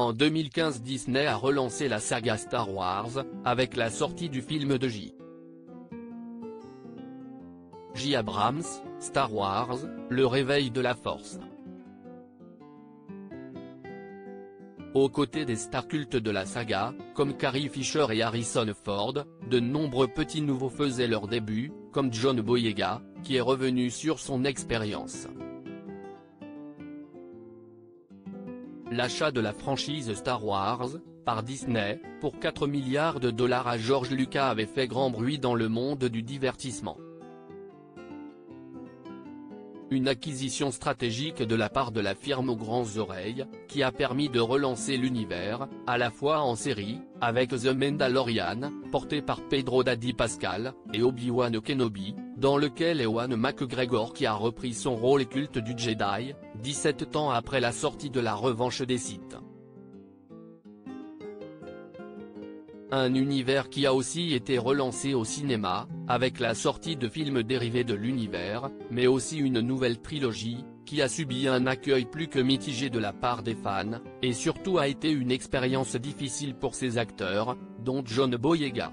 En 2015 Disney a relancé la saga Star Wars, avec la sortie du film de J. J. Abrams, Star Wars, le réveil de la force. Aux côtés des stars cultes de la saga, comme Carrie Fisher et Harrison Ford, de nombreux petits nouveaux faisaient leur début, comme John Boyega, qui est revenu sur son expérience. L'achat de la franchise Star Wars, par Disney, pour 4 milliards de dollars à George Lucas avait fait grand bruit dans le monde du divertissement. Une acquisition stratégique de la part de la firme aux grandes oreilles, qui a permis de relancer l'univers, à la fois en série, avec The Mandalorian, porté par Pedro Daddy Pascal, et Obi-Wan Kenobi, dans lequel Ewan McGregor qui a repris son rôle culte du Jedi, 17 ans après la sortie de la revanche des Sith. Un univers qui a aussi été relancé au cinéma, avec la sortie de films dérivés de l'univers, mais aussi une nouvelle trilogie, qui a subi un accueil plus que mitigé de la part des fans, et surtout a été une expérience difficile pour ses acteurs, dont John Boyega.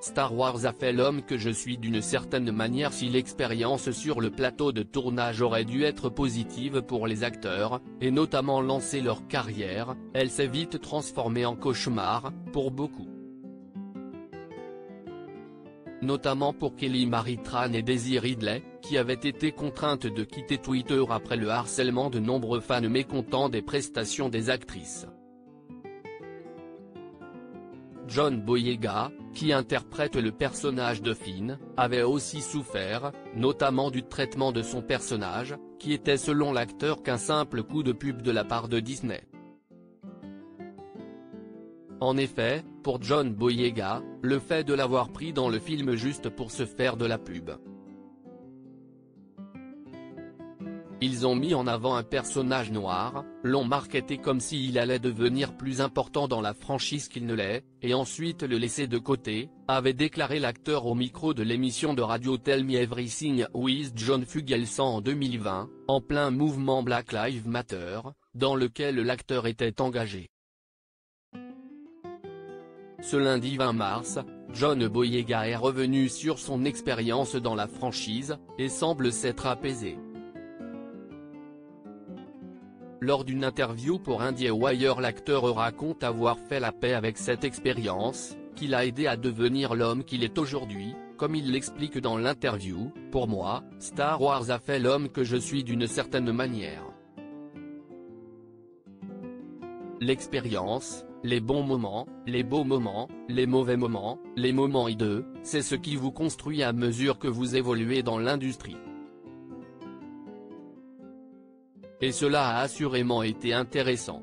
Star Wars a fait l'homme que je suis d'une certaine manière si l'expérience sur le plateau de tournage aurait dû être positive pour les acteurs, et notamment lancer leur carrière, elle s'est vite transformée en cauchemar, pour beaucoup. Notamment pour Kelly Marie Tran et Daisy Ridley, qui avaient été contraintes de quitter Twitter après le harcèlement de nombreux fans mécontents des prestations des actrices. John Boyega, qui interprète le personnage de Finn, avait aussi souffert, notamment du traitement de son personnage, qui était selon l'acteur qu'un simple coup de pub de la part de Disney. En effet, pour John Boyega, le fait de l'avoir pris dans le film juste pour se faire de la pub, Ils ont mis en avant un personnage noir, l'ont marketé comme s'il allait devenir plus important dans la franchise qu'il ne l'est, et ensuite le laisser de côté, avait déclaré l'acteur au micro de l'émission de radio Tell Me Everything with John Fugelsang en 2020, en plein mouvement Black Lives Matter, dans lequel l'acteur était engagé. Ce lundi 20 mars, John Boyega est revenu sur son expérience dans la franchise, et semble s'être apaisé. Lors d'une interview pour IndieWire l'acteur raconte avoir fait la paix avec cette expérience, qui l'a aidé à devenir l'homme qu'il est aujourd'hui, comme il l'explique dans l'interview, pour moi, Star Wars a fait l'homme que je suis d'une certaine manière. L'expérience, les bons moments, les beaux moments, les mauvais moments, les moments hideux, c'est ce qui vous construit à mesure que vous évoluez dans l'industrie. Et cela a assurément été intéressant.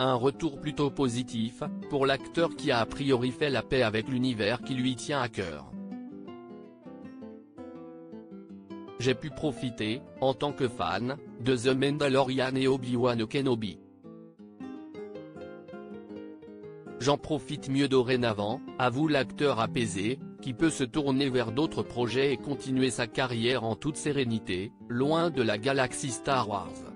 Un retour plutôt positif, pour l'acteur qui a a priori fait la paix avec l'univers qui lui tient à cœur. J'ai pu profiter, en tant que fan, de The Mandalorian et Obi-Wan Kenobi. J'en profite mieux dorénavant, avoue l'acteur apaisé, qui peut se tourner vers d'autres projets et continuer sa carrière en toute sérénité, loin de la galaxie Star Wars.